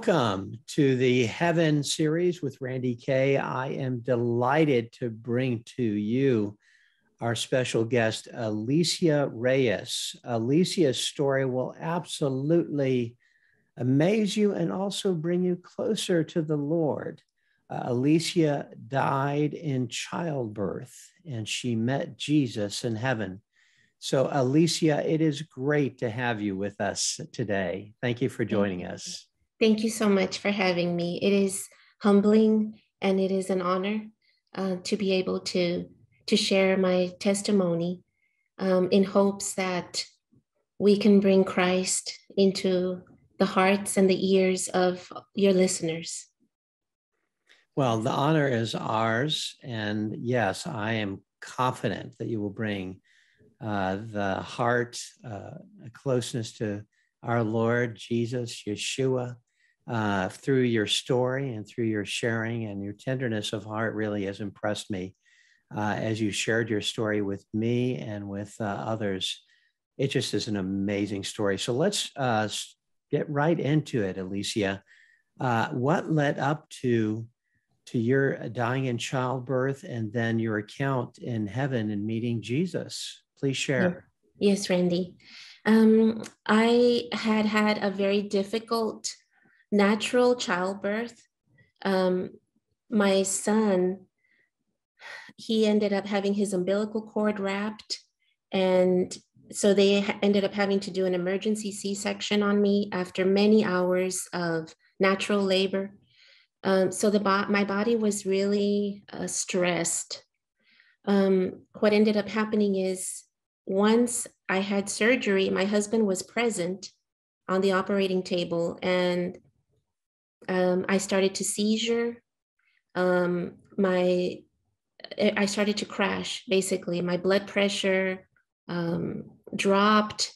Welcome to the Heaven series with Randy Kay. I am delighted to bring to you our special guest, Alicia Reyes. Alicia's story will absolutely amaze you and also bring you closer to the Lord. Uh, Alicia died in childbirth and she met Jesus in heaven. So, Alicia, it is great to have you with us today. Thank you for joining us. Thank you so much for having me. It is humbling and it is an honor uh, to be able to to share my testimony um, in hopes that we can bring Christ into the hearts and the ears of your listeners. Well, the honor is ours. And yes, I am confident that you will bring uh, the heart, uh, closeness to our Lord Jesus, Yeshua, uh, through your story and through your sharing and your tenderness of heart really has impressed me uh, as you shared your story with me and with uh, others. It just is an amazing story. So let's uh, get right into it, Alicia. Uh, what led up to to your dying in childbirth and then your account in heaven and meeting Jesus? Please share. Yes, Randy. Um, I had had a very difficult natural childbirth. Um, my son, he ended up having his umbilical cord wrapped, and so they ended up having to do an emergency C section on me after many hours of natural labor. Um, so the bo- my body was really uh, stressed. Um, what ended up happening is once I had surgery, my husband was present on the operating table, and um, I started to seizure. Um, my I started to crash. Basically, my blood pressure um, dropped,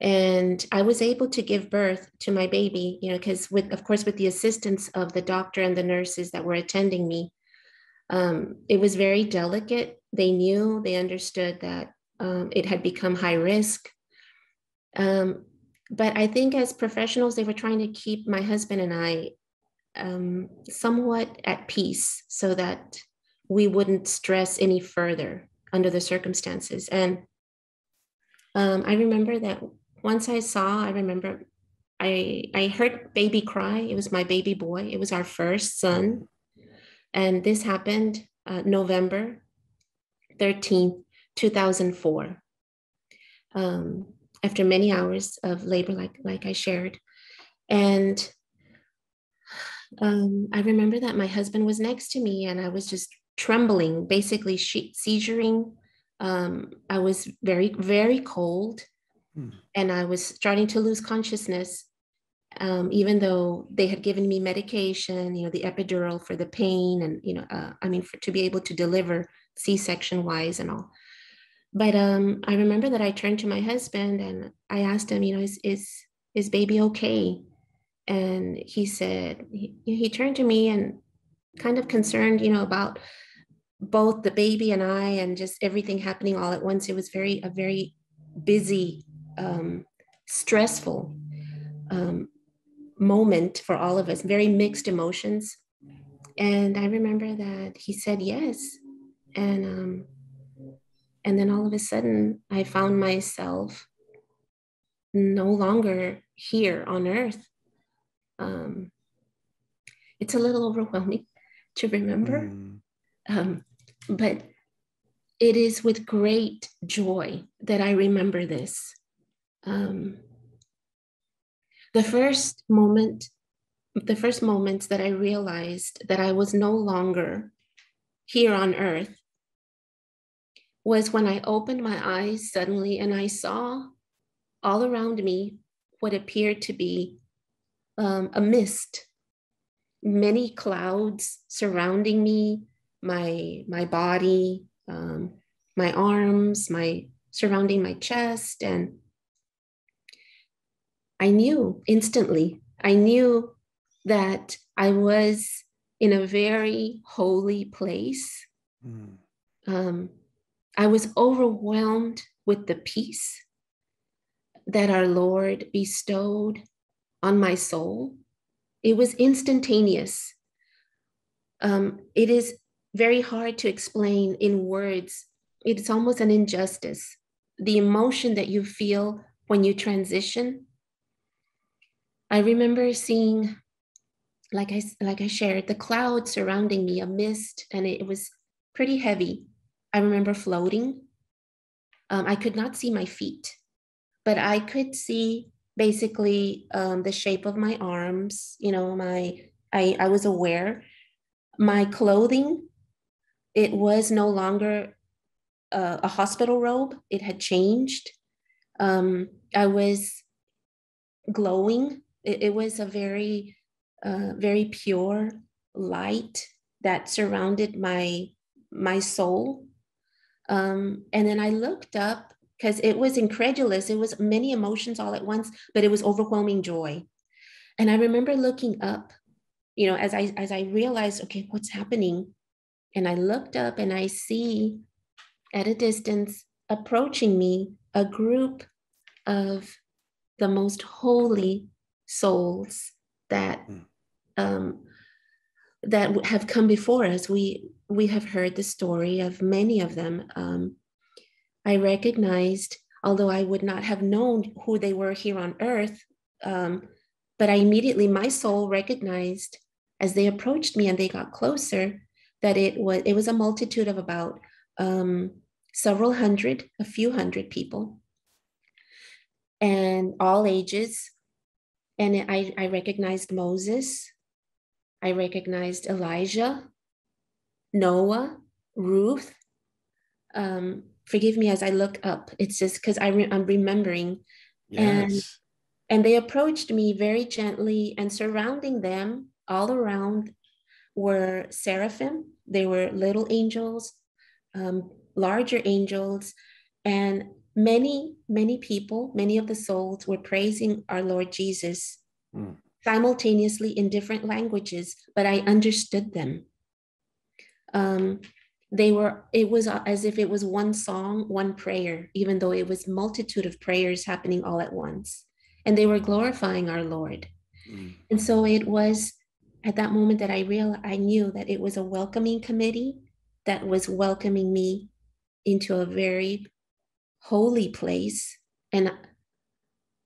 and I was able to give birth to my baby. You know, because with of course with the assistance of the doctor and the nurses that were attending me, um, it was very delicate. They knew, they understood that um, it had become high risk. Um, but I think as professionals, they were trying to keep my husband and I um, somewhat at peace so that we wouldn't stress any further under the circumstances. And um, I remember that once I saw, I remember I I heard baby cry. It was my baby boy. It was our first son, and this happened uh, November thirteenth, two thousand four. Um, after many hours of labor, like like I shared, and um, I remember that my husband was next to me and I was just trembling, basically she- seizuring. Um, I was very, very cold hmm. and I was starting to lose consciousness. Um, even though they had given me medication, you know, the epidural for the pain and, you know, uh, I mean, for, to be able to deliver C-section wise and all. But um, I remember that I turned to my husband and I asked him, you know, is, is, is baby okay? and he said he, he turned to me and kind of concerned you know about both the baby and i and just everything happening all at once. It was very a very busy um, stressful um, moment for all of us very mixed emotions. And i remember that he said yes. And um, and then all of a sudden i found myself no longer here on earth um, it's a little overwhelming to remember. Mm. Um, but it is with great joy that I remember this. Um, the first moment, the first moments that I realized that I was no longer here on earth was when I opened my eyes suddenly and I saw all around me what appeared to be um, a mist, many clouds surrounding me, my my body, um, my arms, my surrounding my chest, and I knew instantly. I knew that I was in a very holy place. Mm. Um, I was overwhelmed with the peace that our Lord bestowed on my soul It was instantaneous. Um, it is very hard to explain in words. It's almost an injustice. The emotion that you feel when you transition. I remember seeing, like I like I shared, the cloud surrounding me, a mist, and it was pretty heavy. I remember floating. Um, I could not see my feet, but I could see basically um, the shape of my arms. You know, my I I was aware. My clothing, it was no longer a, a hospital robe. It had changed. Um, I was glowing. It, it was a very, uh, very pure light that surrounded my my soul. Um, and then I looked up because it was incredulous. It was many emotions all at once, but it was overwhelming joy. And I remember looking up, you know, as I as I realized, okay, what's happening? And I looked up and I see at a distance approaching me a group of the most holy souls that hmm. um, that have come before us. We we have heard the story of many of them. Um, I recognized, although I would not have known who they were here on earth, um, but I immediately my soul recognized as they approached me and they got closer that it was it was a multitude of about um, several hundred, a few hundred people, and all ages. And I, I recognized Moses, I recognized Elijah, Noah, Ruth. Um, forgive me as I look up. It's just because re- I'm remembering. Yes. And and they approached me very gently, and surrounding them all around were seraphim. They were little angels, um, larger angels, and many, many people, many of the souls were praising our Lord Jesus mm. simultaneously in different languages, but I understood them. Um, they were, it was as if it was one song, one prayer, even though it was multitude of prayers happening all at once. And they were glorifying our Lord. Mm. And so it was at that moment that I realized I knew that it was a welcoming committee that was welcoming me into a very holy place. And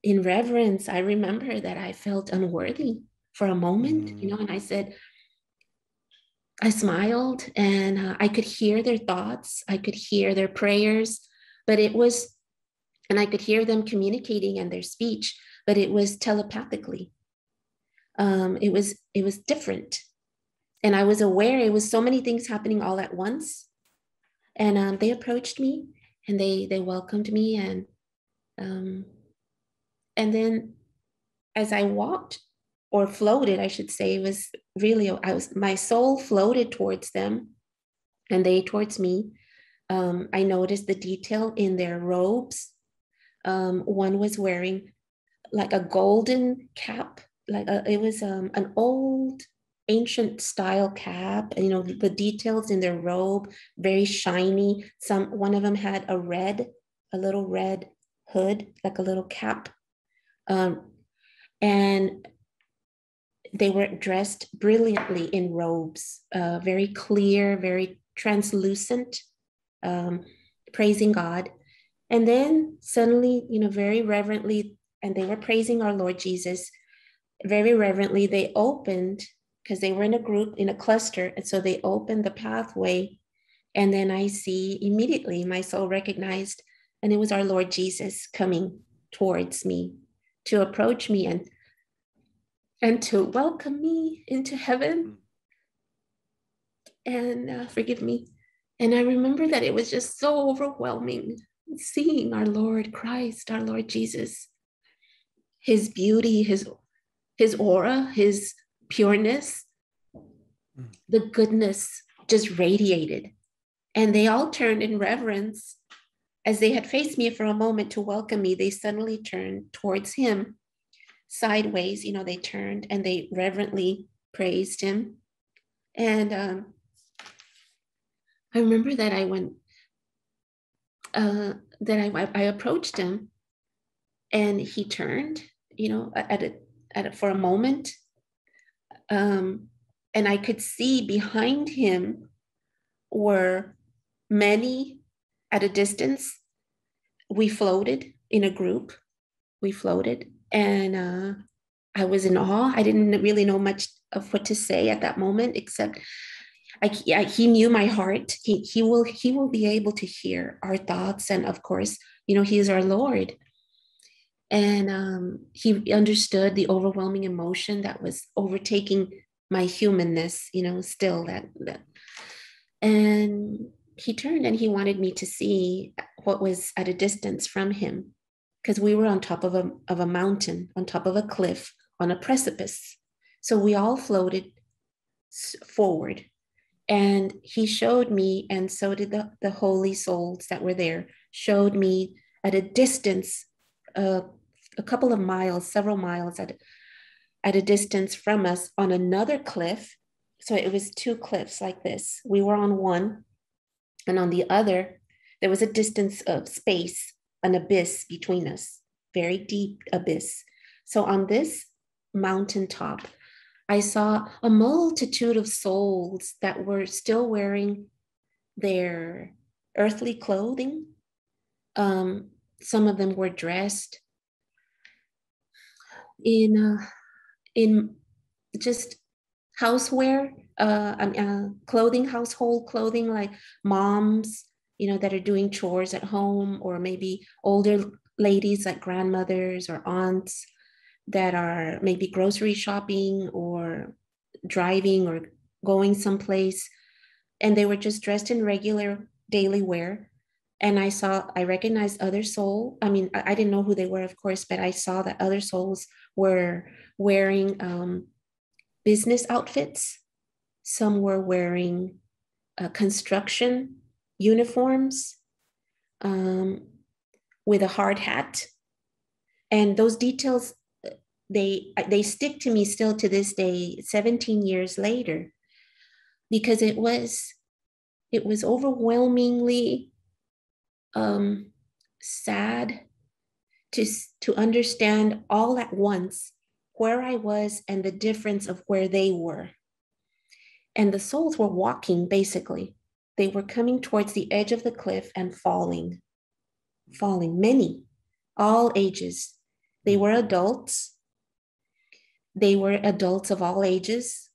in reverence, I remember that I felt unworthy for a moment, mm. you know, and I said, I smiled and uh, I could hear their thoughts, I could hear their prayers, but it was, and I could hear them communicating and their speech, but it was telepathically. Um, it was it was different, and I was aware it was so many things happening all at once and um, they approached me and they they welcomed me and um, and then as I walked or floated, I should say, it was really I was my soul floated towards them, and they towards me. Um, I noticed the detail in their robes. Um, one was wearing like a golden cap, like a, it was um, an old ancient style cap you know the details in their robe very shiny some one of them had a red a little red hood like a little cap um, and they were dressed brilliantly in robes uh, very clear very translucent um, praising god and then suddenly you know very reverently and they were praising our lord jesus very reverently they opened because they were in a group, in a cluster. And so they opened the pathway. And then I see immediately my soul recognized, and it was our Lord Jesus coming towards me to approach me and and to welcome me into heaven and uh, forgive me and i remember that it was just so overwhelming seeing our lord christ our lord jesus his beauty his his aura his pureness, mm. the goodness just radiated. And they all turned in reverence. As they had faced me for a moment to welcome me, they suddenly turned towards him sideways. You know, they turned and they reverently praised him. And um, I remember that I went, uh, that I, I approached him and he turned, you know, at a, at a, for a moment Um, and I could see behind him were many at a distance. We floated in a group. We floated, and uh, I was in awe. I didn't really know much of what to say at that moment, except I, I, he knew my heart. He, he will he will be able to hear our thoughts, and of course, you know, he is our Lord. And um, he understood the overwhelming emotion that was overtaking my humanness. You know, still that that. And he turned and he wanted me to see what was at a distance from him, because we were on top of a of a mountain, on top of a cliff, on a precipice. So we all floated forward and he showed me, and so did the, the holy souls that were there, showed me at a distance, uh, a couple of miles, several miles at, at a distance from us on another cliff. So it was two cliffs like this. We were on one, and on the other, there was a distance of space, an abyss between us, very deep abyss. So on this mountaintop, I saw a multitude of souls that were still wearing their earthly clothing. Um, some of them were dressed in uh, in just houseware, uh, uh, clothing, household clothing, like moms, you know, that are doing chores at home, or maybe older ladies like grandmothers or aunts that are maybe grocery shopping or driving or going someplace. And they were just dressed in regular daily wear. And i saw i recognized other soul i mean i, didn't know who they were of course but i saw that other souls were wearing um, business outfits. Some were wearing uh, construction uniforms um, with a hard hat and those details they they stick to me still to this day 17 years later because it was it was overwhelmingly um, sad to to understand all at once where I was and the difference of where they were. And the souls were walking basically. They were coming towards the edge of the cliff and falling, falling, many, all ages. They were adults they were adults of all ages,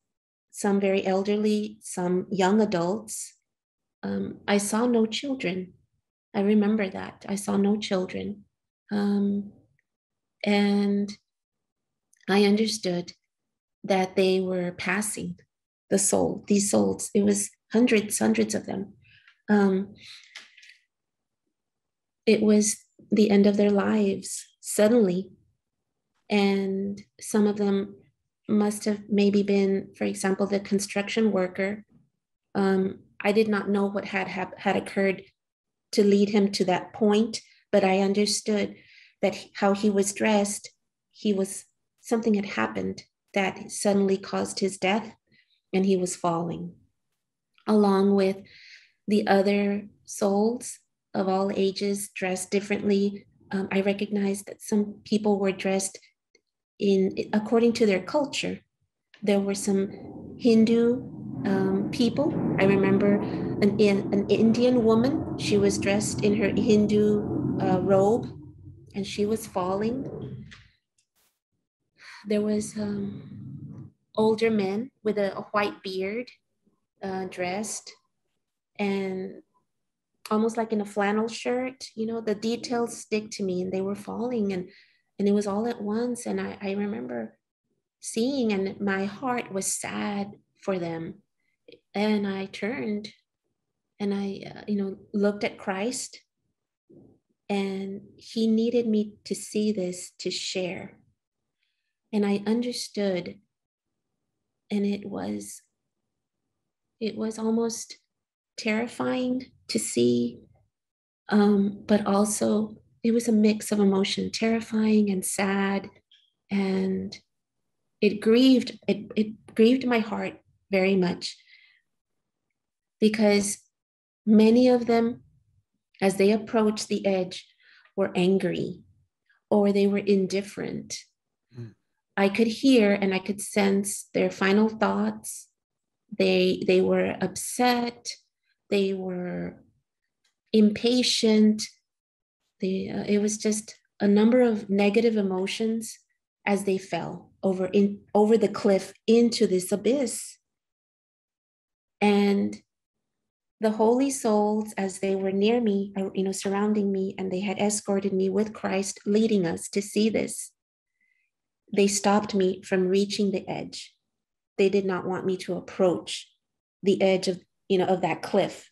some very elderly, some young adults. Um, I saw no children. I remember that. I saw no children. Um, and I understood that they were passing the soul, these souls. It was hundreds, hundreds of them. Um, it was the end of their lives suddenly and some of them must have maybe been, for example, the construction worker. Um, I did not know what had had occurred to lead him to that point, but I understood that how he was dressed, he was something had happened that suddenly caused his death, and he was falling, along with the other souls of all ages dressed differently. Um, I recognized that some people were dressed in according to their culture. There were some Hindu um, people. I remember an, an Indian woman. She was dressed in her Hindu uh, robe, and she was falling. There was um, older men with a, a white beard, uh, dressed, and almost like in a flannel shirt. You know, the details stick to me, and they were falling, and and it was all at once and I, I remember seeing and my heart was sad for them and i turned and i uh, you know looked at christ and he needed me to see this to share and i understood and it was it was almost terrifying to see um, but also it was a mix of emotion, terrifying and sad. And it grieved, it, it grieved my heart very much because many of them, as they approached the edge, were angry or they were indifferent. Mm. I could hear and I could sense their final thoughts. They they were upset. They were impatient. They, uh, it was just a number of negative emotions as they fell over in over the cliff into this abyss. And the holy souls, as they were near me, uh, you know, surrounding me, and they had escorted me with Christ, leading us to see this, they stopped me from reaching the edge. They did not want me to approach the edge of, you know, of that cliff.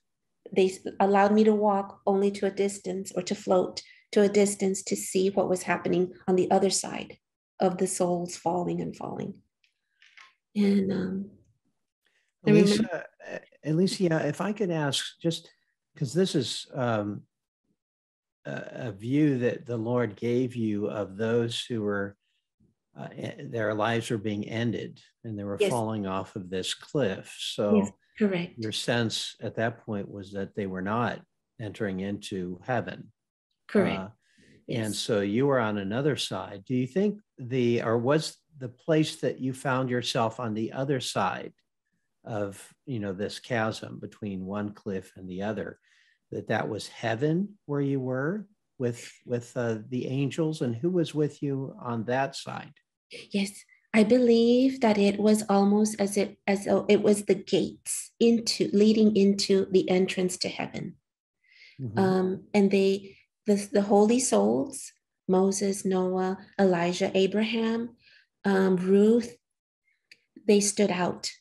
They allowed me to walk only to a distance or to float to a distance to see what was happening on the other side of the souls falling and falling. And um, Alicia, Alicia, if I could ask, just because this is um, a, a, view that the Lord gave you of those who were uh, their lives were being ended and they were yes. falling off of this cliff. So, yes, correct. Your sense at that point was that they were not entering into heaven. Correct. Uh, yes. And so you were on another side. Do you think the, or was the place that you found yourself on the other side of, you know, this chasm between one cliff and the other, that that was heaven where you were with, with uh, the angels and who was with you on that side? Yes, I believe that it was almost as it as though it was the gates into leading into the entrance to heaven. Mm-hmm. Um, and they the, the holy souls, Moses, Noah, Elijah, Abraham, um, Ruth, they stood out.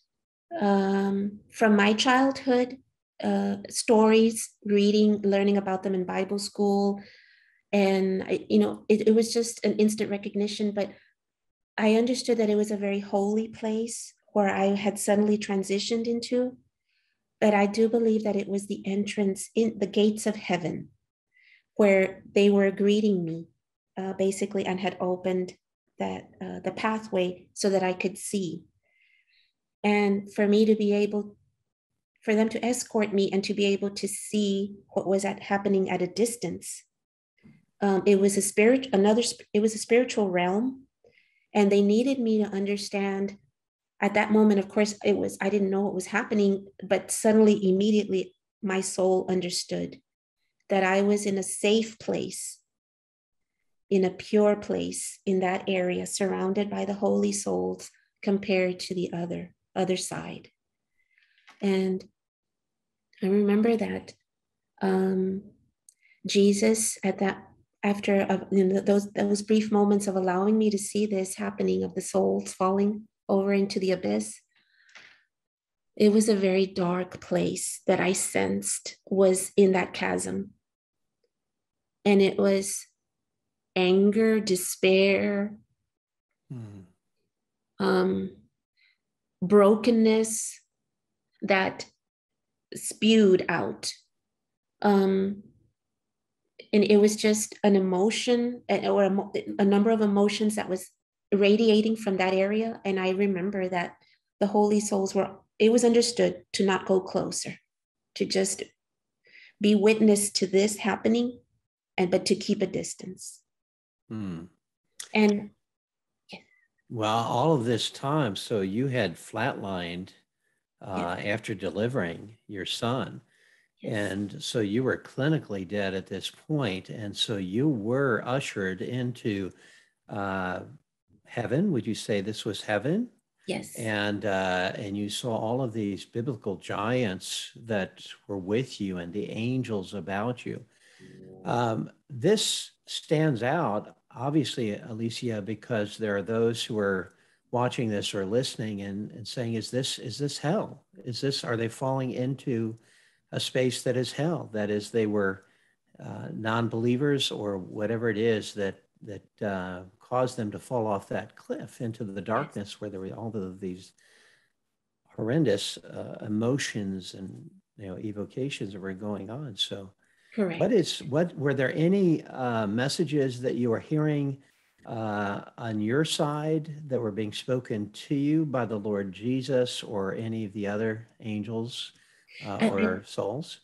Um, from my childhood, uh, stories, reading, learning about them in Bible school, and I, you know, it, it was just an instant recognition. But I understood that it was a very holy place where I had suddenly transitioned into. But I do believe that it was the entrance in the gates of heaven where they were greeting me uh, basically and had opened that uh, the pathway so that I could see. And for me to be able, for them to escort me and to be able to see what was at, happening at a distance, um, it was a spirit, another, it was a spiritual realm, and they needed me to understand. At that moment, of course, it was I didn't know what was happening, but suddenly, immediately, my soul understood that I was in a safe place, in a pure place in that area, surrounded by the holy souls compared to the other, other side. And I remember that um, Jesus at that after uh, you know, those those brief moments of allowing me to see this happening of the souls falling over into the abyss it was a very dark place that i sensed was in that chasm and it was anger, despair, mm. um, brokenness that spewed out. Um, and it was just an emotion or a, a number of emotions that was radiating from that area. And I remember that the holy souls were, it was understood to not go closer, to just be witness to this happening and but to keep a distance. Hmm. And well, all of this time, so you had flatlined uh, yes. after delivering your son. And so you were clinically dead at this point, and so you were ushered into uh, heaven. Would you say this was heaven? Yes. And uh, and you saw all of these biblical giants that were with you, and the angels about you. Um, this stands out, obviously, Alicia, because there are those who are watching this or listening and, and saying, "Is this is this hell? Is this are they falling into a space that is hell? That is, they were uh, non-believers or whatever it is that that uh, caused them to fall off that cliff into the darkness where there were all of these horrendous uh, emotions and you know evocations that were going on. So Correct. What is what were there any uh, messages that you were hearing uh, on your side that were being spoken to you by the Lord Jesus or any of the other angels uh, or souls?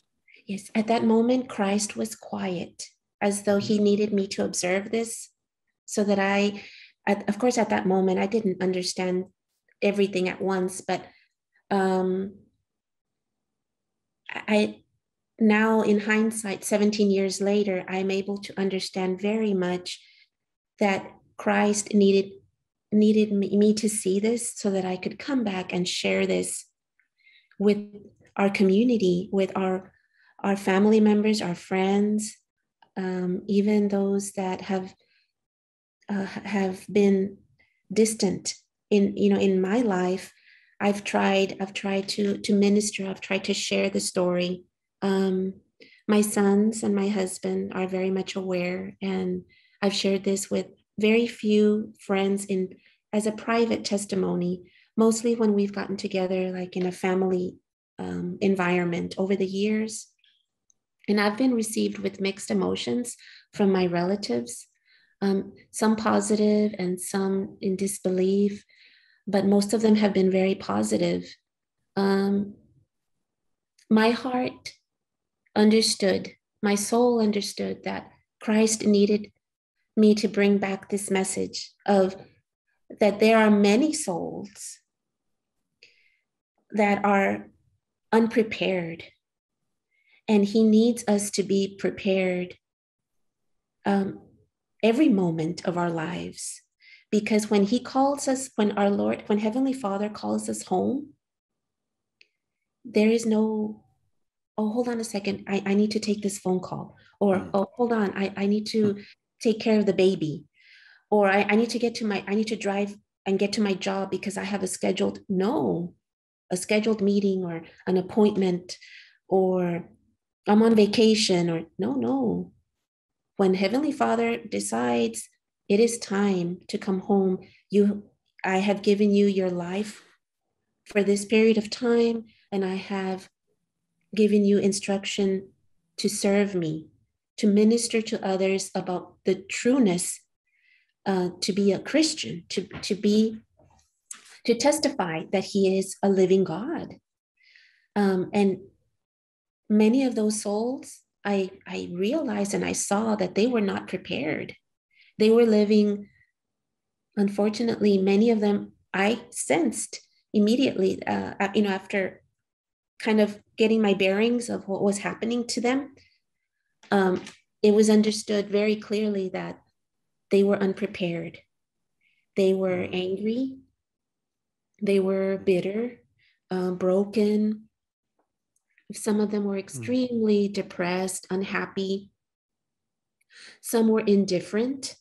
Yes, at that moment, Christ was quiet, as though he needed me to observe this, so that I at, of course, at that moment, I didn't understand everything at once, but um, I now, in hindsight, 17 years later, I'm able to understand very much that Christ needed needed me, me to see this so that I could come back and share this with our community, with our our family members, our friends, um, even those that have uh, have been distant in you know in my life i've tried i've tried to to minister i've tried to share the story. Um, my sons and my husband are very much aware and i've shared this with very few friends in as a private testimony mostly when we've gotten together like in a family um, environment over the years and i've been received with mixed emotions from my relatives um, some positive and some in disbelief, but most of them have been very positive. Um, my heart understood, my soul understood that Christ needed me to bring back this message of that there are many souls that are unprepared and he needs us to be prepared um, every moment of our lives. Because when He calls us, when our Lord, when Heavenly Father calls us home, there is no, oh, hold on a second, I, I need to take this phone call. Or, mm. oh, hold on, I, I need to take care of the baby. Or I, I need to get to my, I need to drive and get to my job because I have a scheduled, no, a scheduled meeting or an appointment or I'm on vacation or no, no. When heavenly father decides it is time to come home you i have given you your life for this period of time and i have given you instruction to serve me to minister to others about the trueness uh, to be a christian to, to be to testify that he is a living god um, and many of those souls I, I realized and I saw that they were not prepared. They were living, unfortunately, many of them I sensed immediately, uh, you know, after kind of getting my bearings of what was happening to them. Um, it was understood very clearly that they were unprepared. They were angry. They were bitter, uh, broken, some of them were hmm. extremely mm. depressed, unhappy. Some were indifferent.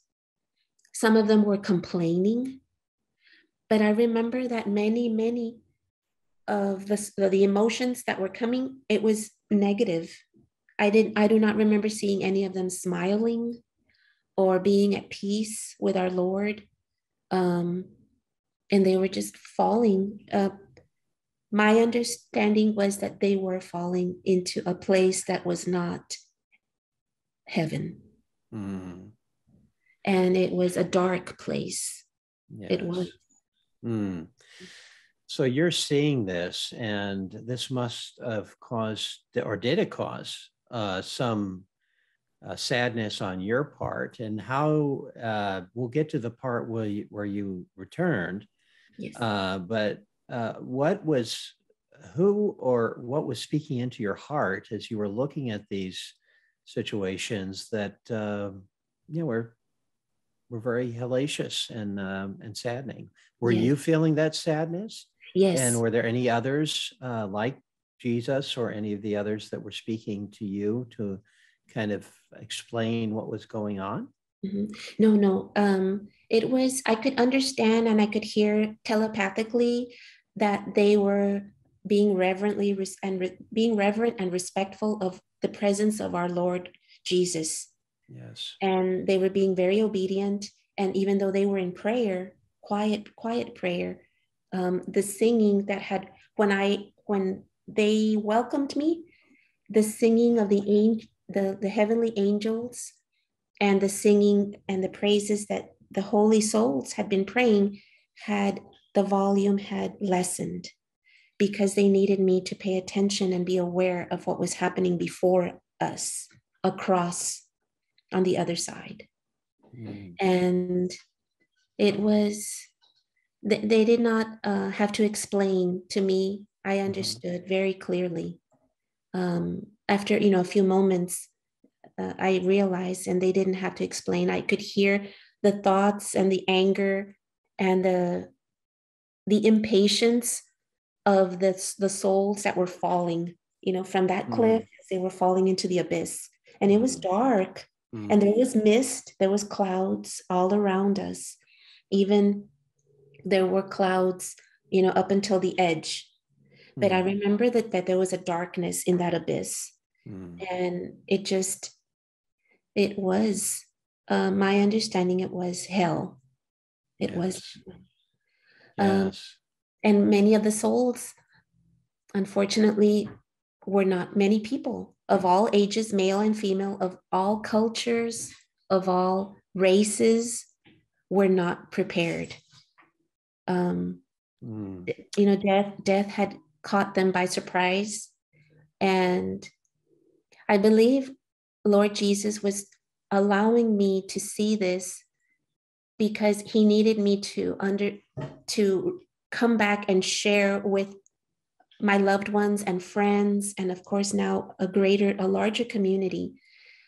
Some of them were complaining. But I remember that many, many of the, the emotions that were coming, it was negative. I didn't I do not remember seeing any of them smiling or being at peace with our Lord. Um, and they were just falling uh, my understanding was that they were falling into a place that was not heaven. Mm. And it was a dark place. Yes. It was. Mm. So you're seeing this, and this must have caused, or did it cause, uh, some uh, sadness on your part. And how uh, we'll get to the part where you, where you returned. Yes. Uh, but uh, what was who or what was speaking into your heart as you were looking at these situations that uh, you know were were very hellacious and um, and saddening. Were yes. you feeling that sadness? Yes. And were there any others uh, like Jesus or any of the others that were speaking to you to kind of explain what was going on? Mm-hmm. No, no. Um, it was I could understand and I could hear telepathically that they were being reverently res- and re- being reverent and respectful of the presence of our Lord Jesus. Yes. And they were being very obedient. And even though they were in prayer, quiet, quiet prayer, um, the singing that had when I when they welcomed me, the singing of the angel, the, the heavenly angels, and the singing and the praises that the holy souls had been praying had the volume had lessened because they needed me to pay attention and be aware of what was happening before us across on the other side. Mm. And it was they, they did not uh, have to explain to me i mm-hmm. understood very clearly um, after you know a few moments uh, i realized and they didn't have to explain i could hear the thoughts and the anger and the the impatience of the, the souls that were falling you know from that cliff mm. they were falling into the abyss and it was mm. dark mm. and there was mist there was clouds all around us even there were clouds you know up until the edge but i mm. remember that that there was a darkness in that abyss and it just it was uh, my understanding it was hell it yes. was um, yes. and many of the souls unfortunately were not many people of all ages male and female of all cultures of all races were not prepared um, mm. you know death death had caught them by surprise and i believe lord jesus was allowing me to see this because he needed me to under to come back and share with my loved ones and friends and of course now a greater a larger community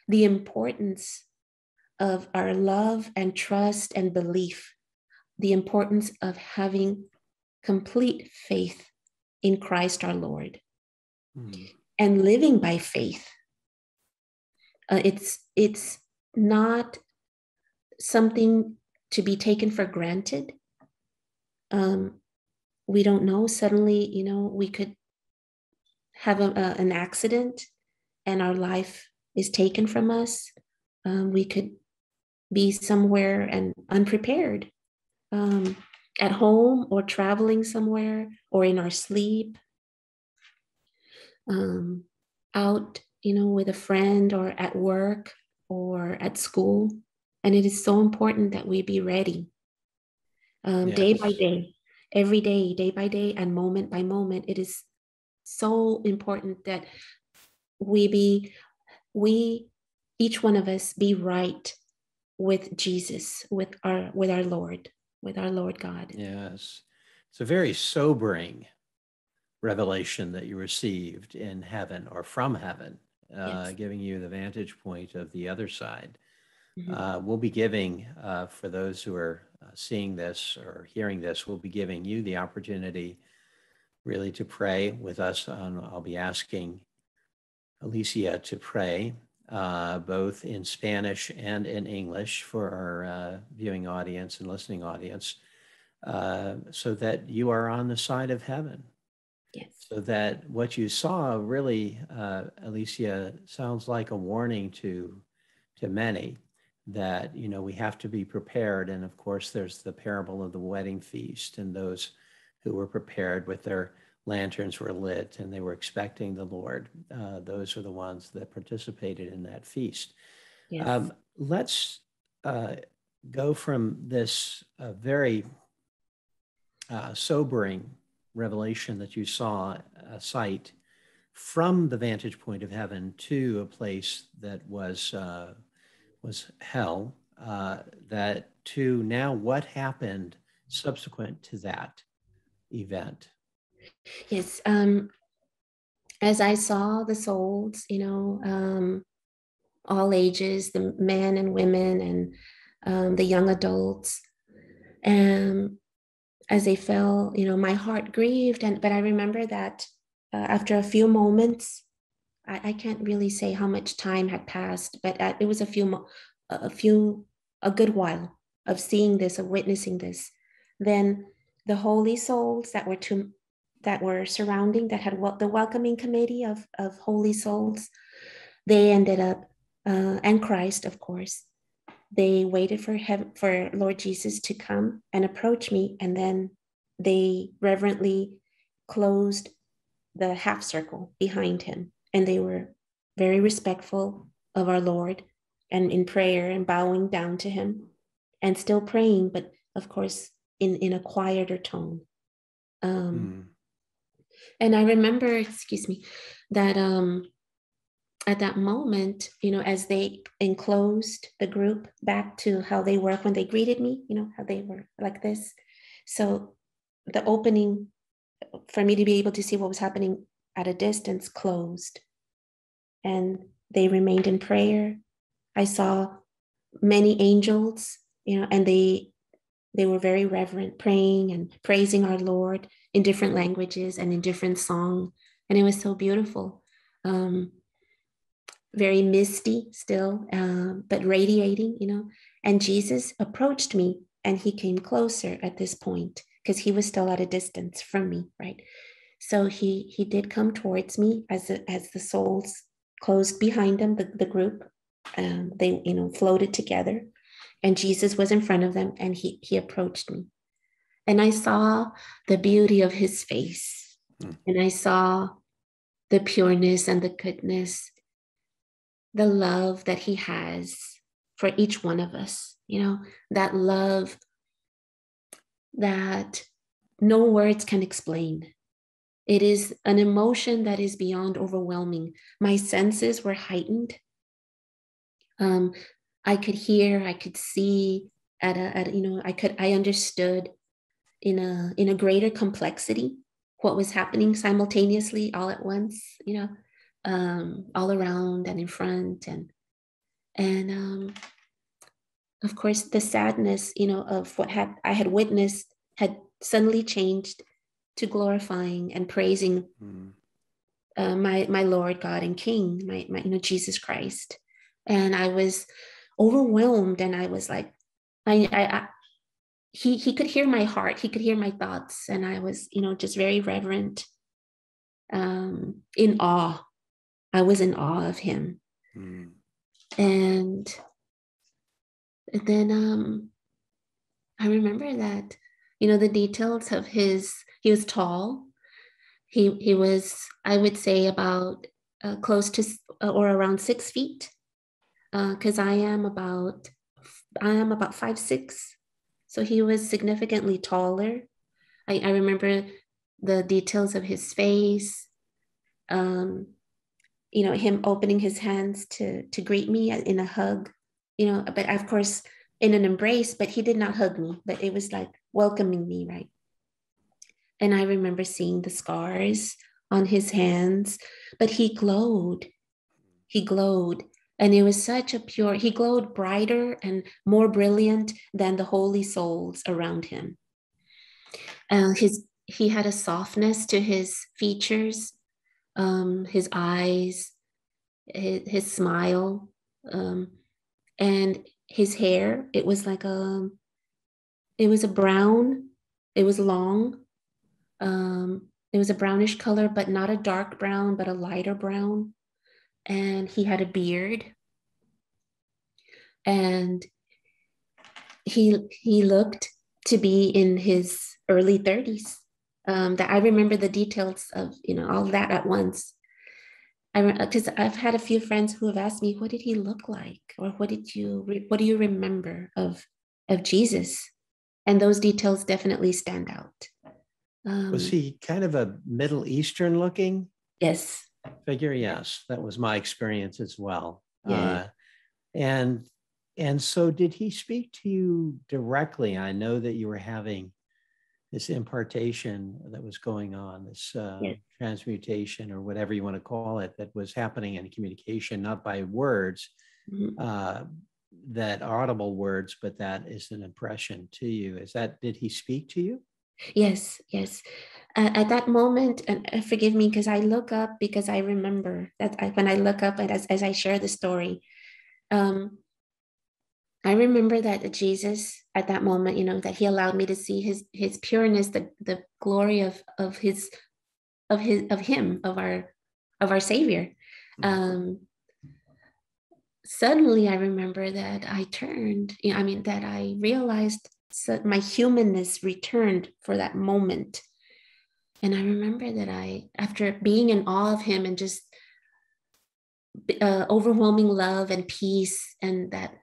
the importance of our love and trust and belief the importance of having complete faith in Christ our Lord mm. and living by faith. Uh, it's it's not something to be taken for granted. Um, we don't know. Suddenly, you know, we could have a, a, an accident and our life is taken from us. Um, we could be somewhere and unprepared um, at home or traveling somewhere or in our sleep, um, out, you know, with a friend or at work or at school. And it is so important that we be ready um, yes. day by day, every day, day by day, and moment by moment. It is so important that we be, we, each one of us, be right with Jesus, with our with our Lord with our Lord God. Yes. It's a very sobering revelation that you received in heaven or from heaven, uh, yes. giving you the vantage point of the other side. Mm-hmm. Uh, we'll be giving, uh, for those who are uh, seeing this or hearing this, we'll be giving you the opportunity really to pray with us. On, I'll be asking Alicia to pray uh, both in Spanish and in English for our uh, viewing audience and listening audience, uh, so that you are on the side of heaven. Yes. So that what you saw really, uh, Alicia, sounds like a warning to to many that you know we have to be prepared. And of course, there's the parable of the wedding feast and those who were prepared with their lanterns were lit and they were expecting the Lord. Uh, those are the ones that participated in that feast. Yes. Um, let's uh, go from this uh, very uh, sobering revelation that you saw a sight from the vantage point of heaven to a place that was uh, was hell. Uh, that to now what happened subsequent to that event Yes. Um, as I saw the souls, you know, um, all ages, the men and women and um, the young adults, and as they fell, you know, my heart grieved. And but I remember that uh, after a few moments, I, I, can't really say how much time had passed, but uh, it was a few, a few, a good while of seeing this, of witnessing this. Then the holy souls that were to that were surrounding that had the welcoming committee of, of holy souls they ended up uh, and christ of course they waited for him for lord jesus to come and approach me and then they reverently closed the half circle behind him and they were very respectful of our lord and in prayer and bowing down to him and still praying but of course in in a quieter tone um, mm. And I remember, excuse me, that um, at that moment, you know, as they enclosed the group back to how they were when they greeted me, you know, how they were like this. So the opening for me to be able to see what was happening at a distance closed. And they remained in prayer. I saw many angels, you know, and they they were very reverent, praying and praising our Lord in different languages and in different song. And it was so beautiful. Um, very misty still, uh, but radiating, you know. And Jesus approached me and he came closer at this point because he was still at a distance from me, right? So he he did come towards me as the, as the souls closed behind them, the, the group. Um, they you know floated together, and Jesus was in front of them, and he he approached me, and I saw the beauty of his face, mm. and I saw the pureness and the goodness the love that he has for each one of us, you know, that love that no words can explain. It is an emotion that is beyond overwhelming. My senses were heightened. Um, I could hear, I could see at a, at, you know, I could, I understood in a, in a greater complexity what was happening simultaneously all at once, you know, um, all around and in front and and um, of course the sadness you know of what had i had witnessed had suddenly changed to glorifying and praising mm. uh, my my lord god and king my, my you know jesus christ and i was overwhelmed and i was like I, I, I he he could hear my heart he could hear my thoughts and i was you know just very reverent um in awe I was in awe of him. Mm. And then um, I remember that, you know, the details of his, he was tall. He, he was, I would say, about uh, close to uh, or around six feet, because uh, I am about, I am about five six. So he was significantly taller. I, I remember the details of his face. Um, you know him opening his hands to to greet me in a hug you know but of course in an embrace but he did not hug me but it was like welcoming me right? And i remember seeing the scars on his hands but he glowed. He glowed. And it was such a pure he glowed brighter and more brilliant than the holy souls around him. And his he had a softness to his features um, his eyes, his, his smile, um, and his hair. It was like a, it was a brown. It was long. Um, it was a brownish color, but not a dark brown, but a lighter brown. And he had a beard. And he he looked to be in his early 30s um, that I remember the details of you know all that at once. I because I've had a few friends who have asked me, "What did he look like?" or "What did you what do you remember of of Jesus?" And those details definitely stand out. Um, was he kind of a Middle Eastern looking? Yes. Figure, yes, that was my experience as well. Yeah. Uh, and and so, did he speak to you directly? I know that you were having this impartation that was going on, this uh, yeah. transmutation or whatever you want to call it, that was happening in communication, not by words, mm-hmm. uh, that audible words, but that is an impression to you. Is that, did he speak to you? Yes, yes. Uh, at that moment, and uh, forgive me because I look up because I remember that I, when I look up and as, as I share the story, um, I remember that Jesus at that moment, you know, that he allowed me to see his his pureness, the the glory of of his of his of him, of our of our Savior. Mm-hmm. Um suddenly I remember that I turned, you know, I mean that I realized that my humanness returned for that moment. And I remember that I, after being in awe of him and just uh, overwhelming love and peace and that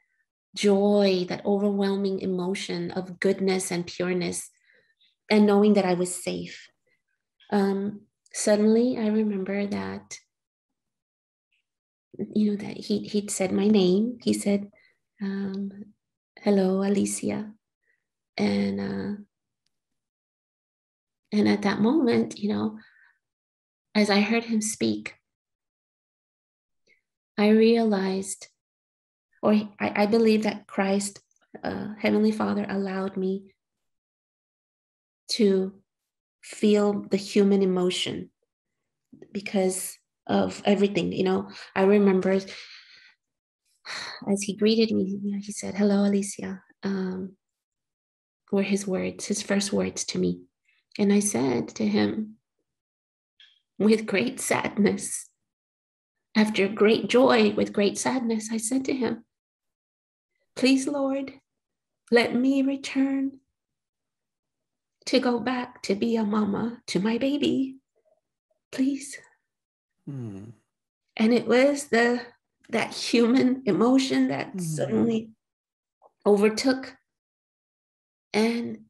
joy, that overwhelming emotion of goodness and pureness, and knowing that I was safe. Um, suddenly, I remember that you know, that he he'd said my name. He said, um, "Hello, Alicia," and uh, and at that moment, you know, as I heard him speak, I realized, or I, I believe that Christ, uh, Heavenly Father, allowed me to feel the human emotion because of everything. You know, I remember as he greeted me, he said, "Hello, Alicia." Um, were his words, his first words to me, and I said to him, with great sadness, after great joy, with great sadness, I said to him, "Please, Lord, let me return." To go back to be a mama to my baby, please. Mm. And it was the that human emotion that mm. suddenly overtook. And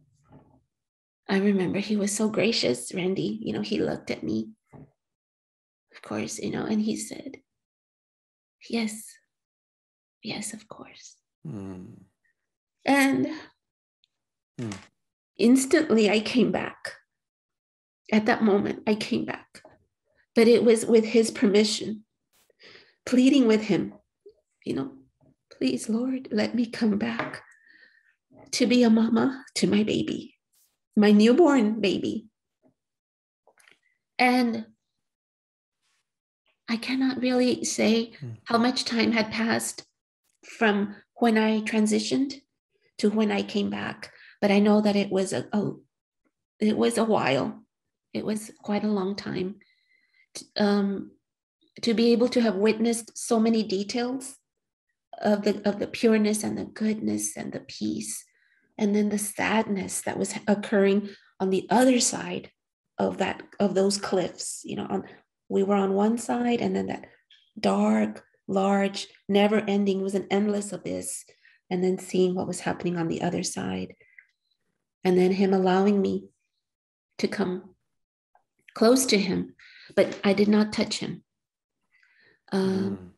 I remember he was so gracious, Randy. You know, he looked at me, of course, you know, and he said, Yes, yes, of course. Mm. And mm. instantly I came back. At that moment, I came back but it was with his permission, pleading with him, you know, please, Lord, let me come back to be a mama to my baby, my newborn baby. And I cannot really say hmm. how much time had passed from when I transitioned to when I came back, but I know that it was a, a it was a while. It was quite a long time um, to be able to have witnessed so many details of the of the pureness and the goodness and the peace and then the sadness that was occurring on the other side of that of those cliffs you know on we were on one side and then that dark large never ending was an endless abyss and then seeing what was happening on the other side and then him allowing me to come close to him but I did not touch him. Um, mm.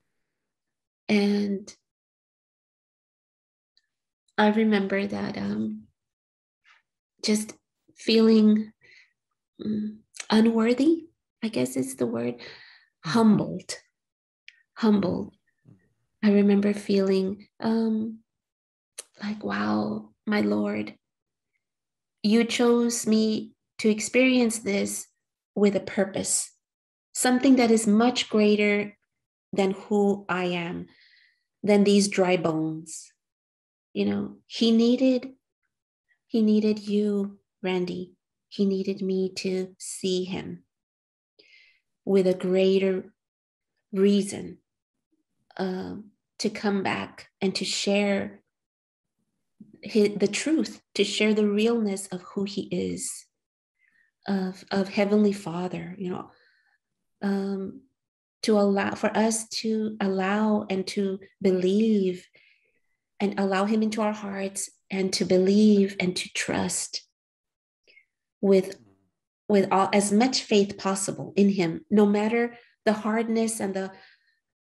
And I remember that um, just feeling um, unworthy, I guess is the word, mm-hmm. humbled, humbled. I remember feeling um, like, wow, my Lord, you chose me to experience this with a purpose something that is much greater than who I am, than these dry bones. You know, he needed, he needed you, Randy. He needed me to see him with a greater reason uh, to come back and to share his, the truth, to share the realness of who he is, of, of Heavenly Father. You know, um, to allow for us to allow and to believe and allow him into our hearts and to believe and to trust with with all as much faith possible in him no matter the hardness and the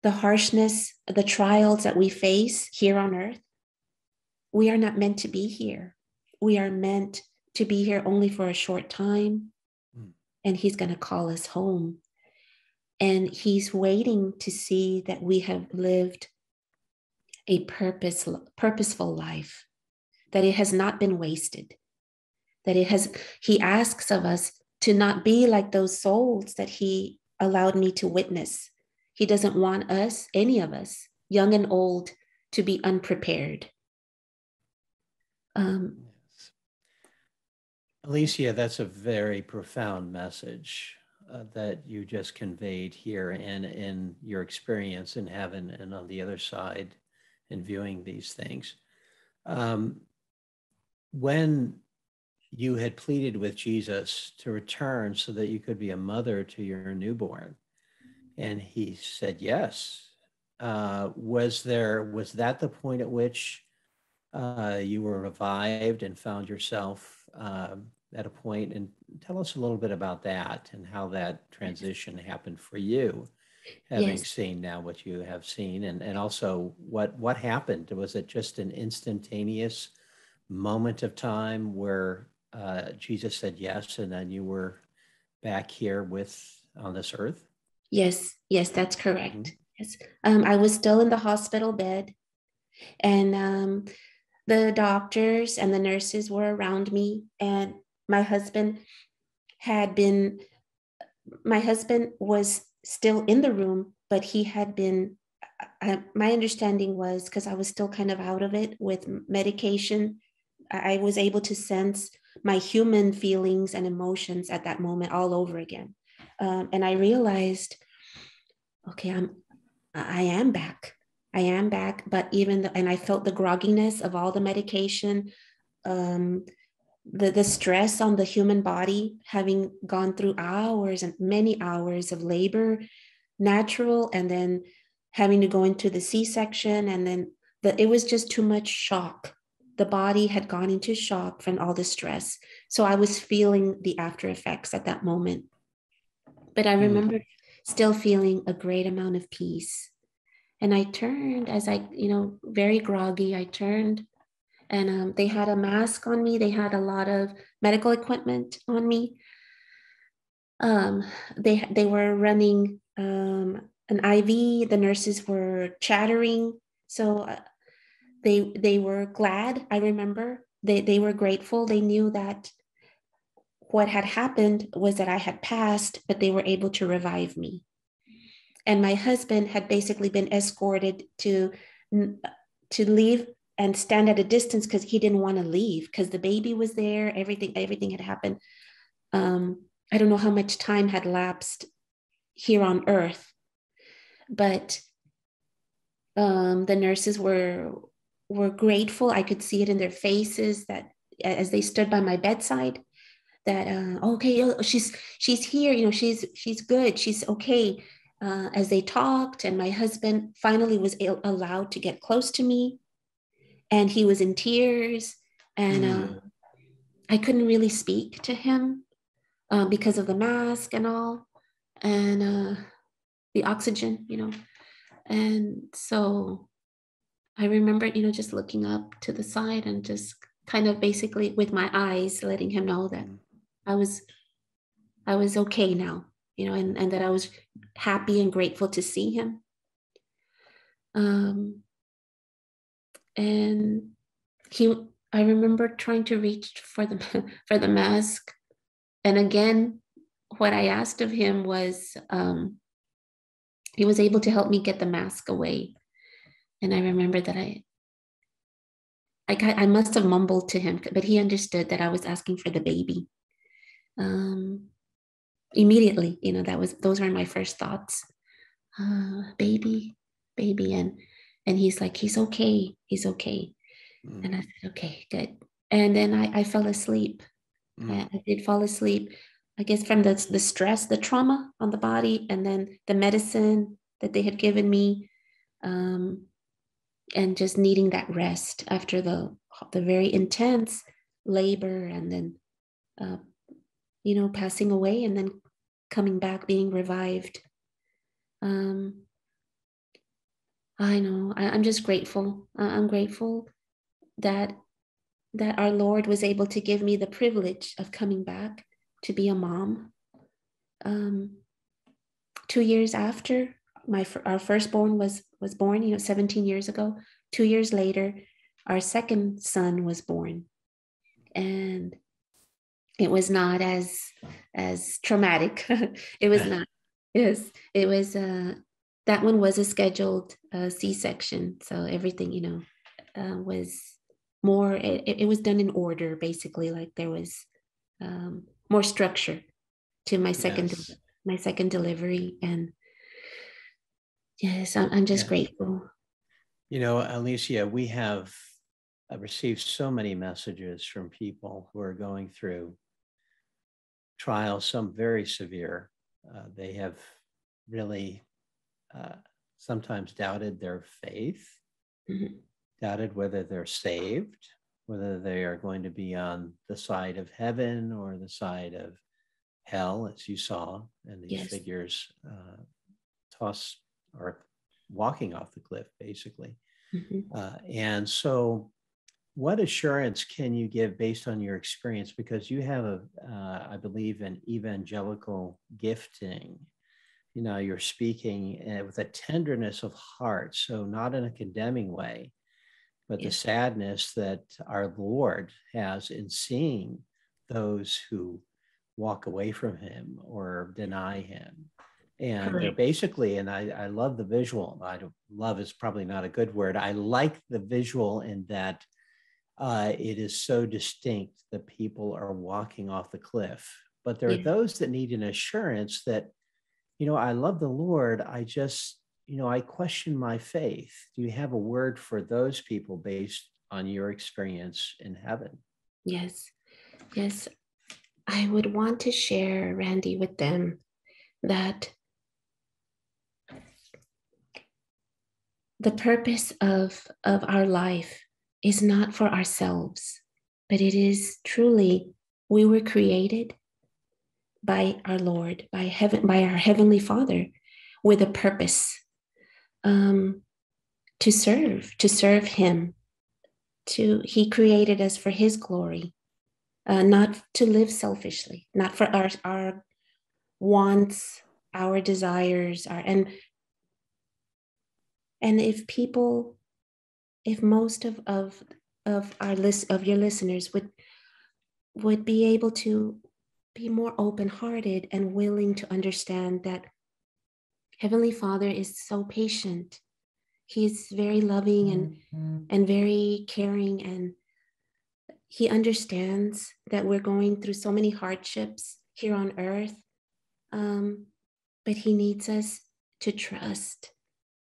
the harshness the trials that we face here on earth we are not meant to be here we are meant to be here only for a short time mm. and he's going to call us home and he's waiting to see that we have lived a purpose, purposeful life, that it has not been wasted, that it has, he asks of us to not be like those souls that he allowed me to witness. He doesn't want us, any of us, young and old, to be unprepared. Um, yes. Alicia, that's a very profound message uh, that you just conveyed here and in your experience in heaven and on the other side in viewing these things. Um, when you had pleaded with Jesus to return so that you could be a mother to your newborn, and he said yes. Uh, was there was that the point at which uh, you were revived and found yourself um, at a point and tell us a little bit about that and how that transition happened for you having Yes. seen now what you have seen and, and also what what happened was it just an instantaneous moment of time where uh, jesus said yes and then you were back here with on this earth Yes, yes, that's correct. Yes. Um, I was still in the hospital bed, and um, the doctors and the nurses were around me, and my husband had been, my husband was still in the room, but he had been, I, my understanding was because I was still kind of out of it with medication, I I was able to sense my human feelings and emotions at that moment all over again. Um, and I realized okay, I'm I am back. I am back, but even the, and I felt the grogginess of all the medication, um, the the stress on the human body, having gone through hours and many hours of labor, natural, and then having to go into the C-section, and then the, it was just too much shock. The body had gone into shock from all the stress, so I was feeling the after effects at that moment. But I Mm. Still feeling a great amount of peace. And I turned as I, you know, very groggy. I turned and um, they had a mask on me. They had a lot of medical equipment on me. Um, they they were running um, an IV. The nurses were chattering. So uh, they they were glad. I remember they they were grateful. They knew that what had happened was that I had passed, but they were able to revive me. And my husband had basically been escorted to to leave and stand at a distance because he didn't want to leave because the baby was there. Everything everything had happened. Um, I don't know how much time had lapsed here on Earth, but um, the nurses were were grateful. I could see it in their faces that as they stood by my bedside that uh, okay oh, she's she's here you know she's she's good she's okay. Uh, as they talked and my husband finally was allowed to get close to me and he was in tears and uh, i couldn't really speak to him uh, because of the mask and all and uh, the oxygen you know. And so i remember you know just looking up to the side and just kind of basically with my eyes letting him know that I was I was okay now, you know, and, and that I was happy and grateful to see him. Um, and he I remember trying to reach for the for the mask. And again, what I asked of him was um, he was able to help me get the mask away. And I remember that I I, got, I must have mumbled to him, but he understood that I was asking for the baby um, immediately you know that was those were my first thoughts. Uh, baby baby. And and he's like he's okay he's okay. Mm. and i said okay good. And then i, I fell asleep. Mm. I, I, did fall asleep i guess from the, the stress the trauma on the body and then the medicine that they had given me um, and just needing that rest after the the very intense labor and then uh, you know, passing away and then coming back, being revived. Um, I know. I, am just grateful. I'm grateful that that our Lord was able to give me the privilege of coming back to be a mom. Um, two years after my our firstborn was was born, you know, 17 years ago. Two years later, our second son was born, and it was not as as traumatic it was not yes it was uh that one was a scheduled uh, c-section so everything you know uh, was more it, it was done in order basically like there was um, more structure to my second yes. my second delivery and yes i'm, I'm just yeah. grateful you know alicia we have I've received so many messages from people who are going through trials, some very severe. Uh, they have really uh, sometimes doubted their faith, mm-hmm. doubted whether they're saved, whether they are going to be on the side of heaven or the side of hell, as you saw in these yes. figures uh, toss or walking off the cliff, basically. Mhm. Uh, and so, what assurance can you give based on your experience? Because you have a, uh, I believe, an evangelical gifting. You know, you're speaking uh, with a tenderness of heart, so not in a condemning way, but the sadness that our Lord has in seeing those who walk away from Him or deny Him. And Correct. basically, and I, I love the visual. I love is probably not a good word. I like the visual in that uh, it is so distinct that people are walking off the cliff. But there are Yeah. those that need an assurance that, you know, I love the Lord. I just, you know, I question my faith. Do you have a word for those people based on your experience in heaven? Yes, yes. I would want to share, Randy, with them that the purpose of, of our life is not for ourselves, but it is truly we were created by our Lord, by heaven, by our Heavenly Father, with a purpose um, to serve, to serve Him. To He created us for His glory, uh, not to live selfishly, not for our our wants, our desires, our and and if people, if most of of of our list of your listeners would would be able to be more open-hearted and willing to understand that Heavenly Father is so patient. He's very loving and and very caring and he understands that we're going through so many hardships here on earth um, but he needs us to trust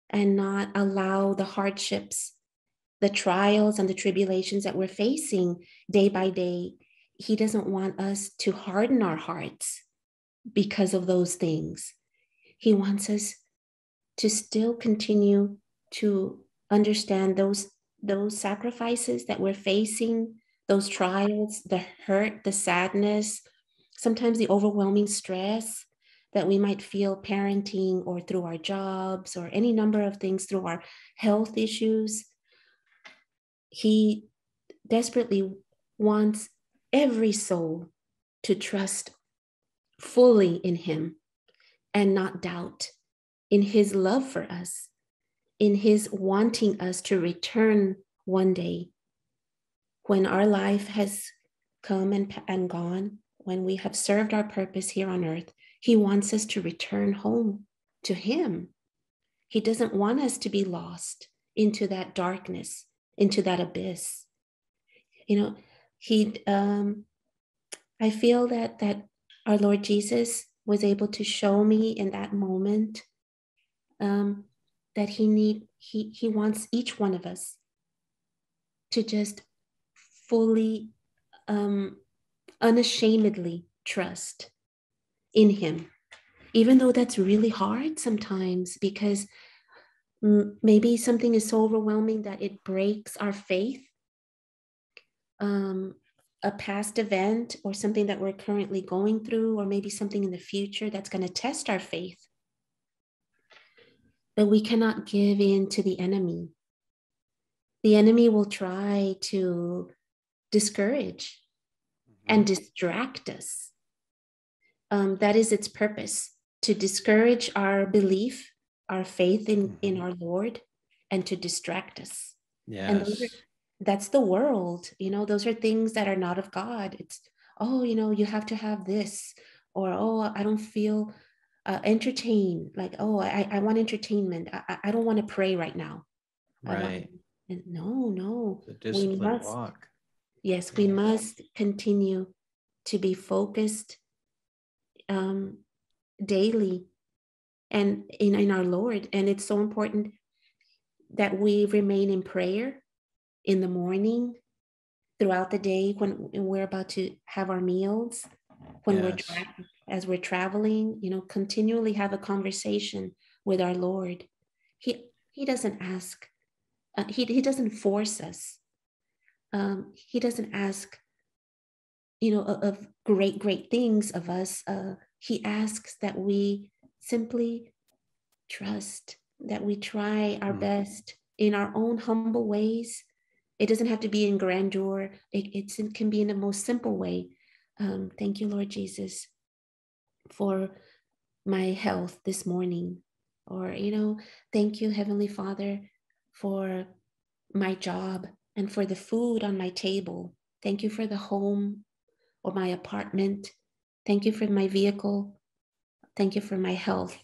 and not allow the hardships the trials and the tribulations that we're facing day by day he doesn't want us to harden our hearts because of those things. He wants us to still continue to understand those those sacrifices that we're facing those trials the hurt the sadness sometimes the overwhelming stress that we might feel parenting or through our jobs or any number of things through our health issues he desperately wants every soul to trust fully in him and not doubt in his love for us in his wanting us to return one day when our life has come and, and gone, when we have served our purpose here on earth, he wants us to return home to him. He doesn't want us to be lost into that darkness, into that abyss. You know, he um I feel that that our Lord Jesus was able to show me in that moment um, that he need he he wants each one of us to just fully um, unashamedly trust in him even though that's really hard sometimes because maybe something is so overwhelming that it breaks our faith um, a past event or something that we're currently going through or maybe something in the future that's going to test our faith but we cannot give in to the enemy. The enemy will try to discourage and distract us. Um, that is its purpose to discourage our belief, our faith in, in our Lord, and to distract us. yeah And those are, that's the world, you know, those are things that are not of God. It's, oh, you know, you have to have this, or oh, I don't feel uh, entertained. Like, oh, I, I want entertainment. I, I- don't want to pray right now. Want- Right. no, no. The disciplined must- walk. Yes, we must continue to be focused um, daily and in, in our Lord. And it's so important that we remain in prayer in the morning, throughout the day when we're about to have our meals, when we're tra- as we're traveling, you know, continually have a conversation with our Lord. He he doesn't ask, uh, he he doesn't force us um, he doesn't ask you know of, of great great things of us uh, he asks that we simply trust, that we try our mm. best in our own humble ways. It doesn't have to be in grandeur, it, it can be in the most simple way. Um, thank you, Lord Jesus, for my health this morning. Or, you know, thank you, Heavenly Father, for my job and for the food on my table. Thank you for the home or my apartment. Thank you for my vehicle. Thank you for my health.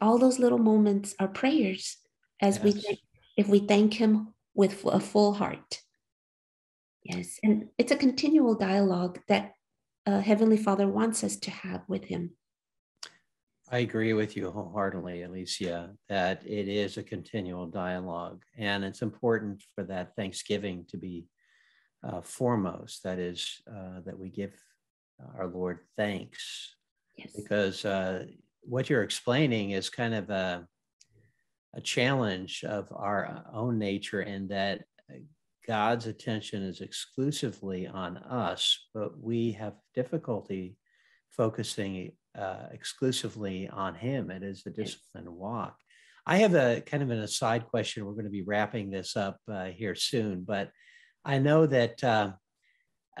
All those little moments are prayers as yes. we thank, if we thank him with a full heart. Yes, and it's a continual dialogue that uh, Heavenly Father wants us to have with him. I agree with you wholeheartedly, Alicia, that it is a continual dialogue. And it's important for that Thanksgiving to be uh, foremost. That is, uh, that we give our Lord thanks. Yes. Because uh, what you're explaining is kind of a, a challenge of our own nature, in that God's attention is exclusively on us, but we have difficulty focusing uh, exclusively on him. It is a disciplined walk. I have a kind of an aside question. We're going to be wrapping this up uh, here soon, but I know that uh,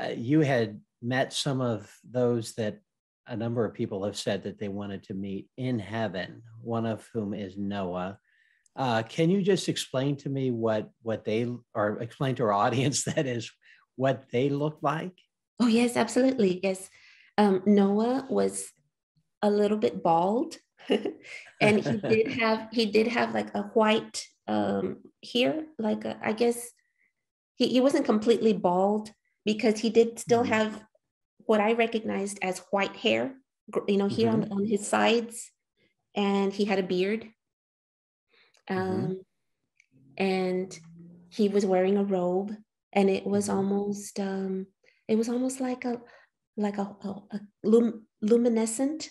uh, you had met some of those that a number of people have said that they wanted to meet in heaven. One of whom is Noah. Uh, can you just explain to me what what they or explain to our audience that is what they look like? Oh yes, absolutely. Yes, um, Noah was a little bit bald and he did have he did have like a white um here like a, I guess he, he wasn't completely bald because he did still mm-hmm. have what I recognized as white hair you know here mm-hmm. on, on his sides and he had a beard mm-hmm. um mm-hmm. and he was wearing a robe and it was mm-hmm. almost um it was almost like a like a, a, a lum, luminescent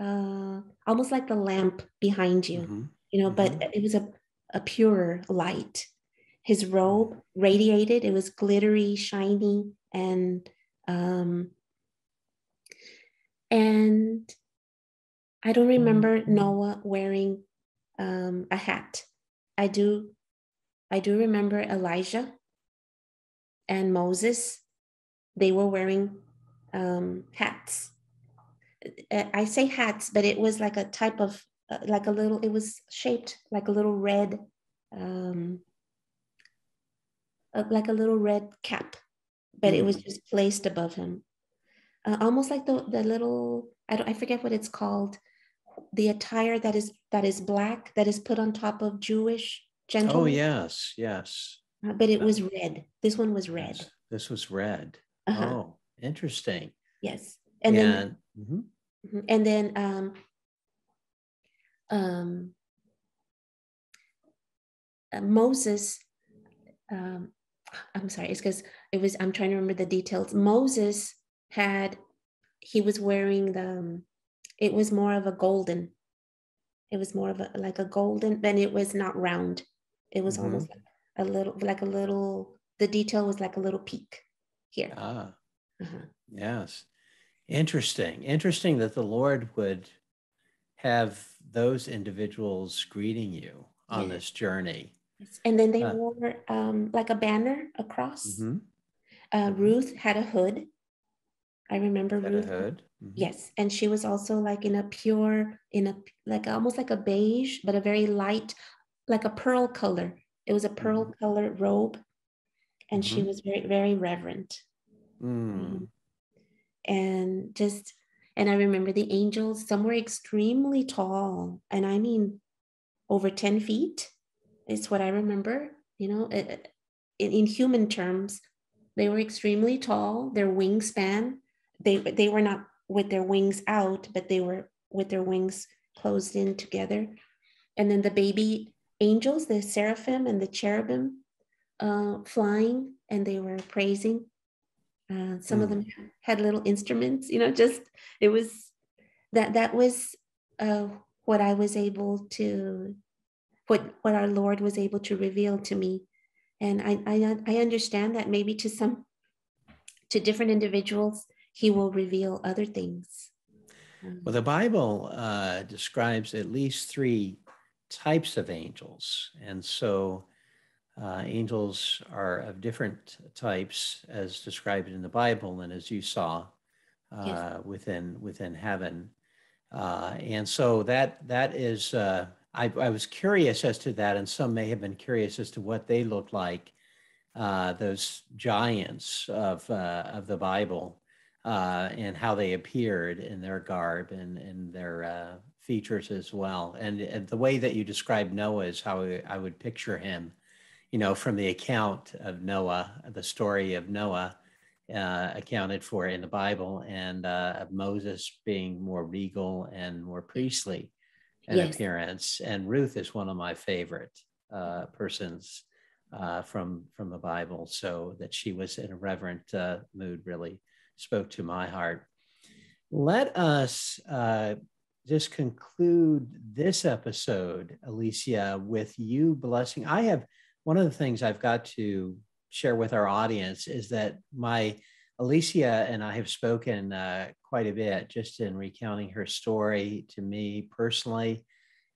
uh, almost like the lamp behind you, mm-hmm. you know, mm-hmm. but it was a, a pure light. His robe radiated, it was glittery, shiny, and um, and I don't remember. Noah wearing um, a hat. I do I do remember Elijah and Moses. They were wearing um, hats uh, I say hats, but it was like a type of uh, like a little. It was shaped like a little red, um, uh, like a little red cap, but it was mm. just placed above him, uh, almost like the the little. I don't. I forget what it's called. The attire that is that is black that is put on top of Jewish gentlemen. Oh yes, yes. Uh, but it was red. This one was red. Yes, this was red. Uh-huh. Oh, interesting. Yes, and, and then. Mm-hmm. Mm-hmm. And then um, um, uh, Moses, um, I'm sorry, it's because it was, I'm trying to remember the details. Moses had, he was wearing the, um, it was more of a golden, it was more of a, like a golden, then it was not round. It was mm-hmm. almost like a little, like a little, the detail was like a little peak here. Ah, uh-huh. yes. Interesting. Interesting that the Lord would have those individuals greeting you on this journey. And then they uh, wore um, like a banner across. Mm-hmm. Uh, mm-hmm. Ruth had a hood. I remember Ruth. hood. Mm-hmm. Yes, and she was also like in a pure, in a like almost like a beige, but a very light, like a pearl color. It was a pearl mm-hmm. color robe, and she mm-hmm. was very very reverent. Mm and just and i remember the angels some were extremely tall and i mean over 10 feet is what i remember you know in, in human terms they were extremely tall their wingspan they they were not with their wings out but they were with their wings closed in together. And then the baby angels the seraphim and the cherubim uh, flying and they were praising. Uh, some mm. of them had little instruments, you know, just it was that that was uh, what I was able to, what what our Lord was able to reveal to me, and I I, I understand that maybe to some, to different individuals, He will reveal other things. Well, the Bible uh, describes at least three types of angels. And so uh, angels are of different types as described in the Bible and as you saw uh, yes. within within heaven. Uh, and so that that is uh, I, I, was curious as to that, and some may have been curious as to what they looked like, uh, those giants of uh, of the Bible, and how they appeared in their garb and in their uh, features as well. And, and, the way that you describe Noah is how I would picture him you know, from the account of Noah, the story of Noah uh, accounted for in the Bible, and uh, of Moses being more regal and more priestly in yes. appearance. And Ruth is one of my favorite uh, persons uh, from from the Bible. So that she was in a reverent uh, mood really spoke to my heart. Let us uh, just conclude this episode, Alicia, with you blessing. I have one of the things I've got to share with our audience is that my Alicia and I have spoken uh, quite a bit just in recounting her story to me personally.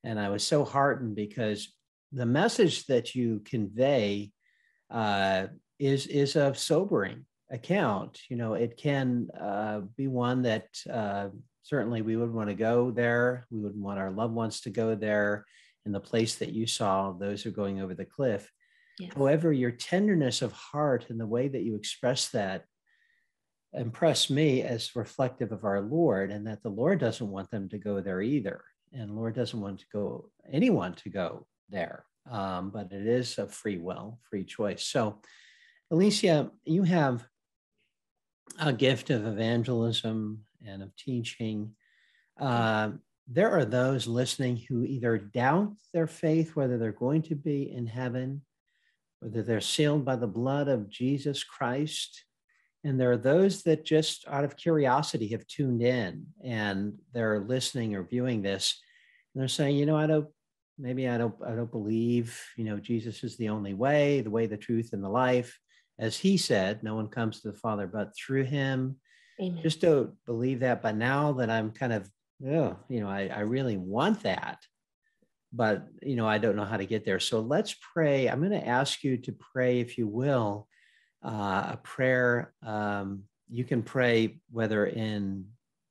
And I was so heartened because the message that you convey uh, is, is a sobering account. You know, it can uh, be one that uh, certainly we would want to go there. We would want our loved ones to go there in the place that you saw those are going over the cliff. Yes. However, your tenderness of heart and the way that you express that impressed me as reflective of our Lord, and that the Lord doesn't want them to go there either. And Lord doesn't want to go anyone to go there. Um, but it is a free will, free choice. So, Alicia, you have a gift of evangelism and of teaching. Uh, there are those listening who either doubt their faith, whether they're going to be in heaven, whether they're sealed by the blood of Jesus Christ. And there are those that just out of curiosity have tuned in and they're listening or viewing this. And they're saying, you know, I don't, maybe I don't, I don't believe, you know, Jesus is the only way, the way, the truth, and the life. As he said, no one comes to the Father but through him. Amen. Just don't believe that. But now that I'm kind of, oh, you know, I, I really want that but you know i don't know how to get there so let's pray i'm going to ask you to pray if you will uh, a prayer um, you can pray whether in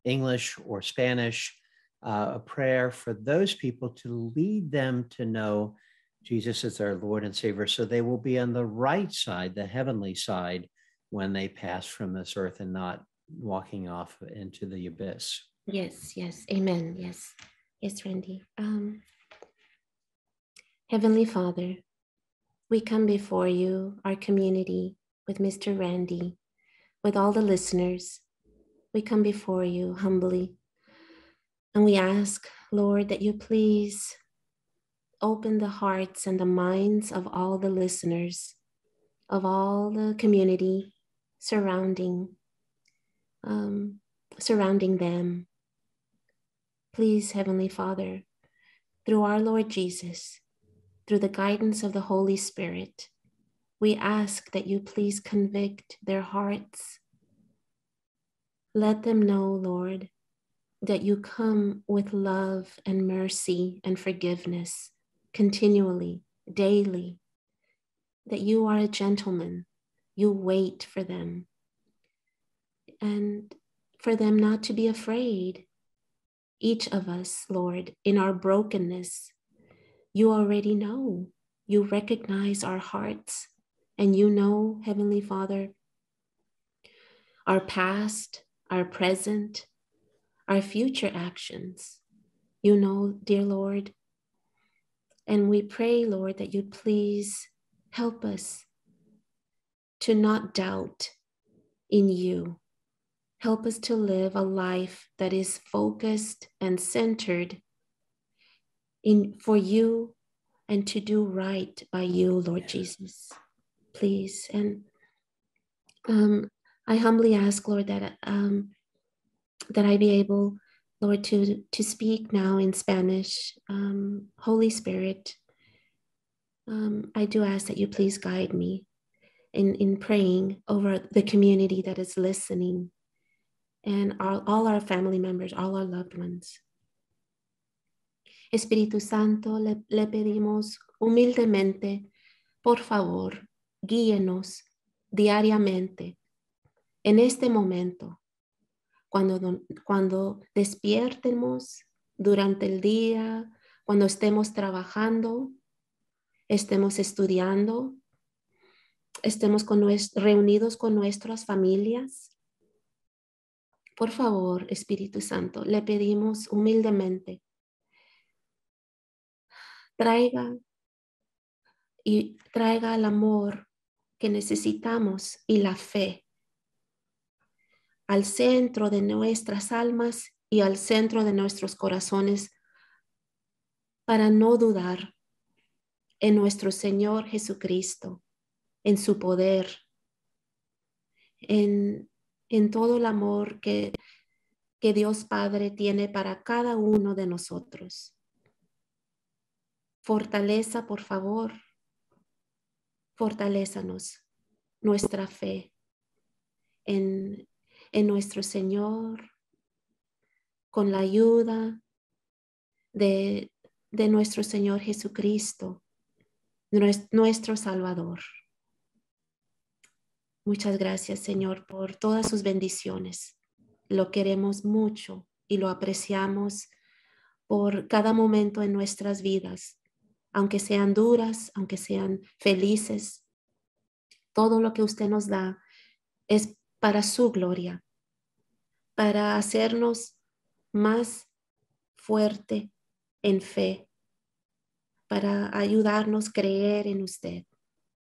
english or spanish uh, a prayer for those people to lead them to know jesus is their lord and savior so they will be on the right side the heavenly side when they pass from this earth and not walking off into the abyss yes yes amen yes yes randy um, Heavenly Father, we come before you, our community, with Mr. Randy, with all the listeners. We come before you humbly. And we ask, Lord, that you please open the hearts and the minds of all the listeners, of all the community surrounding, um, surrounding them. Please, Heavenly Father, through our Lord Jesus, through the guidance of the Holy Spirit, we ask that you please convict their hearts. Let them know, Lord, that you come with love and mercy and forgiveness continually, daily, that you are a gentleman. You wait for them. And for them not to be afraid. Each of us, Lord, in our brokenness, you already know. You recognize our hearts, and you know, Heavenly Father, our past, our present, our future actions. You know, dear Lord. And we pray, Lord, that you'd please help us to not doubt in you. Help us to live a life that is focused and centered in for you and to do right by you, Lord Jesus. Please. And um, I humbly ask, Lord, that um, that I be able, Lord, to to speak now in Spanish. Um, Holy Spirit, um, I do ask that you please guide me in in praying over the community that is listening. and our, all our family members, all our loved ones. Espíritu Santo, le, le pedimos humildemente, por favor, guíenos diariamente en este momento, cuando, cuando despiertemos durante el día, cuando estemos trabajando, estemos estudiando, estemos con reunidos con nuestras familias. Por favor, Espíritu Santo, le pedimos humildemente, traiga y traiga el amor que necesitamos y la fe al centro de nuestras almas y al centro de nuestros corazones para no dudar en nuestro Señor Jesucristo, en su poder, en, en todo el amor que, que Dios Padre tiene para cada uno de nosotros. Fortaleza, por favor, fortalézanos nuestra fe en, en nuestro Señor, con la ayuda de, de nuestro Señor Jesucristo, nuestro Salvador. Muchas gracias, Señor, por todas sus bendiciones. Lo queremos mucho y lo apreciamos por cada momento en nuestras vidas aunque sean duras, aunque sean felices, todo lo que usted nos da es para su gloria, para hacernos más fuerte en fe, para ayudarnos a creer en usted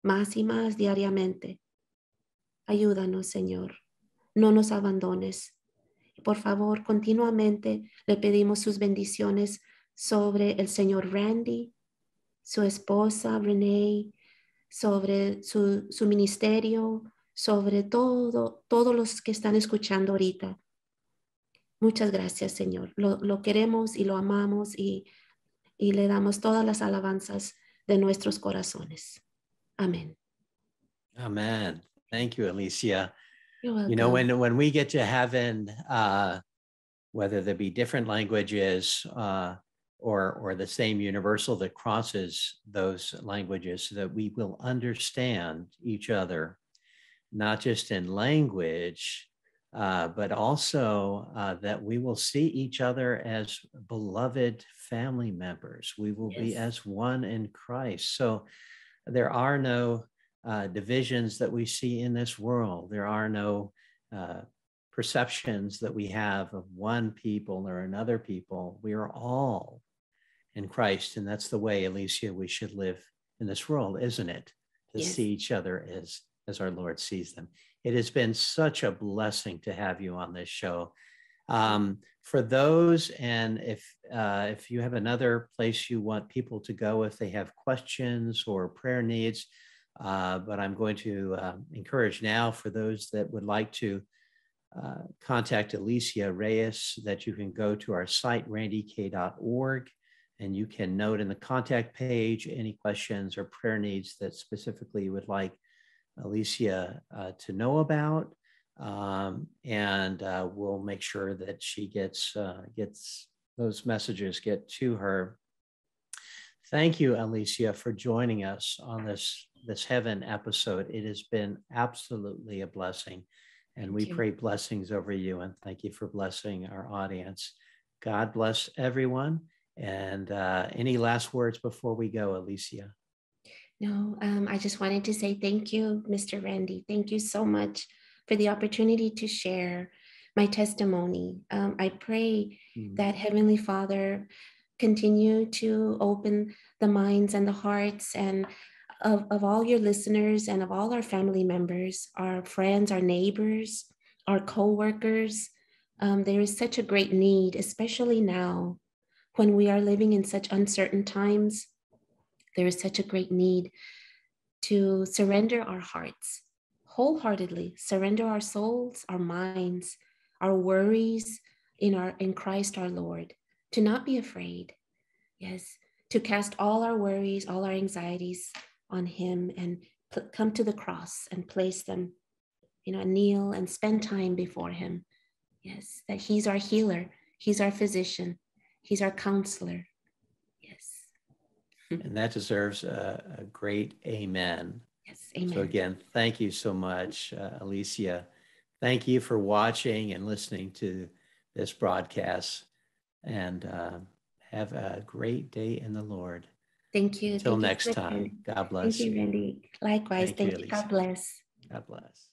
más y más diariamente. Ayúdanos, Señor. No nos abandones. Por favor, continuamente le pedimos sus bendiciones sobre el Señor Randy, su esposa Renee, sobre su, su ministerio, sobre todo, todos los que están escuchando ahorita. Muchas gracias, Señor. Lo, lo queremos y lo amamos y, y le damos todas las alabanzas de nuestros corazones. Amén. Amen. Thank you, Alicia. You know, when when we get to heaven, uh, whether there be different languages, uh, or, or the same universal that crosses those languages so that we will understand each other, not just in language, uh, but also uh, that we will see each other as beloved family members. We will yes. be as one in Christ. So there are no uh, divisions that we see in this world. There are no uh, perceptions that we have of one people or another people. We are all in Christ. And that's the way, Alicia, we should live in this world, isn't it? To yes. see each other as, as our Lord sees them. It has been such a blessing to have you on this show. Um, for those, and if uh, if you have another place you want people to go if they have questions or prayer needs, uh, but I'm going to uh, encourage now for those that would like to uh, contact Alicia Reyes that you can go to our site randykay.org and you can note in the contact page any questions or prayer needs that specifically you would like Alicia uh, to know about. Um, and uh, we'll make sure that she gets uh, gets those messages get to her. Thank you, Alicia, for joining us on this this heaven episode. It has been absolutely a blessing, and thank we you. pray blessings over you. And thank you for blessing our audience. God bless everyone. And uh, any last words before we go, Alicia? No, um, I just wanted to say thank you, Mr. Randy. Thank you so much for the opportunity to share my testimony. Um, I pray mm. that Heavenly Father continue to open the minds and the hearts and of, of all your listeners and of all our family members, our friends, our neighbors, our co-workers. Um, there is such a great need, especially now when we are living in such uncertain times, there is such a great need to surrender our hearts wholeheartedly, surrender our souls, our minds, our worries in our in Christ our Lord, to not be afraid. Yes, to cast all our worries, all our anxieties on him and pl- come to the cross and place them, you know, kneel and spend time before him Yes, that He's our healer, He's our physician, He's our counselor. And that deserves a, a great amen. Yes. Amen. So, again, thank you so much, uh, Alicia. Thank you for watching and listening to this broadcast. And uh, have a great day in the Lord. Thank you. Until Thank you next so time. God bless Thank you, Randy. Likewise. Thank you, Thank you. God bless. God bless.